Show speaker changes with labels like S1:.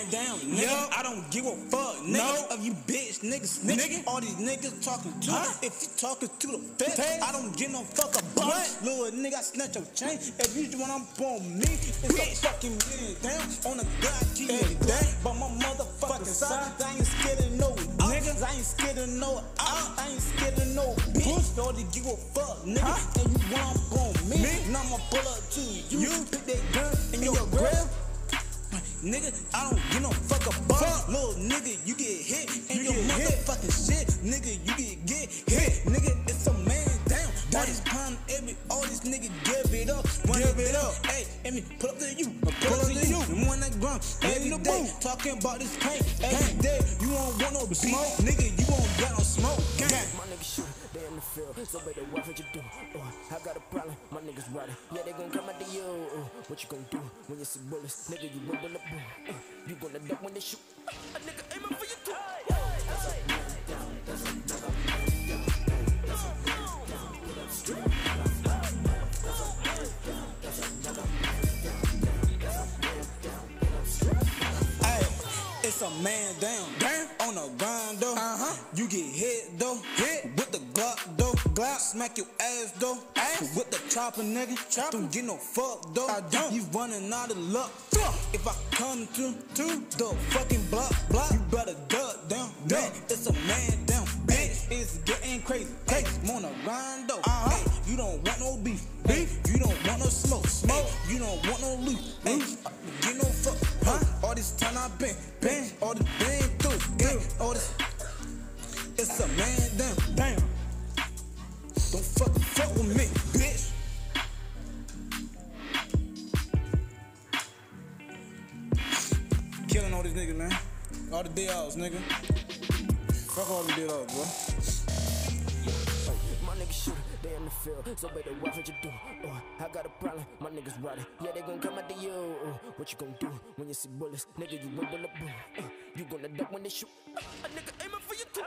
S1: Man down, nigga.
S2: Yup.
S1: I don't give a fuck, nigga.
S2: No.
S1: Of you bitch niggas, nigga.
S2: Nigga.
S1: All these niggas talking to
S2: Huh?
S1: If you talking to the Feds? I don't give no fuck about
S2: What?
S1: Little nigga, I snatch your chain. If you want I'm on me, it's a fucking man down. On the god, keep
S2: Every.
S1: But my motherfucking side, I ain't scared of no niggas. I ain't scared of no out. I ain't scared of no bitch. Don't give a fuck, nigga.
S2: Huh?
S1: And you want Nigga, I don't give no fuck about
S2: Fuck.
S1: Little nigga, you get hit and
S2: You
S1: your motherfucking shit. Nigga, you get get hit. Nigga, it's a man down. All this pun, every all these niggas give it up.
S2: Give it up.
S1: Hey, let me pull up to you.
S2: Pull up to you.
S1: And when I ground every
S2: the
S1: talking about this pain every
S2: Pain.
S1: You won't want no beat,
S2: Smoke.
S1: nigga.
S3: They in the field, so better watch what you do. Uh, I got a problem, my niggas riding. Yeah, they gon' come after you. Uh, what you gon' do when you see bullets? Nigga, you the boom. Uh, you gonna duck when they shoot. A nigga aiming for you too.
S1: Hey, it's a man down,
S2: Down.
S1: on the.
S2: Uh-huh.
S1: You get hit though,
S2: Hit.
S1: with the Glock though. Glock smack your ass though.
S2: Ass.
S1: With the chopper, nigga.
S2: Chopper.
S1: Don't get no fuck though.
S2: I don't.
S1: You running out of luck.
S2: Fuck.
S1: If I come to to the fucking block, block, you better duck down.
S2: Duck.
S1: Man, it's a man down, bitch. It's getting crazy. Hey, I'm on a grind though.
S2: Uh-huh.
S1: Hey, you don't want no beef.
S2: Beef.
S1: You don't want no smoke.
S2: Smoke.
S1: You don't want Killing all these niggas, man. All the dead outs, nigga. Fuck all the dead outs, bro.
S3: My niggas shooter, they in the field, so better watch what you do. Uh, I got a problem, my niggas riding. Yeah, they gon' come after you. Uh, what you gon' do when you see bullets? Nigga, you win with the boom. Uh, you gonna duck when they shoot. A nigga aiming for you too.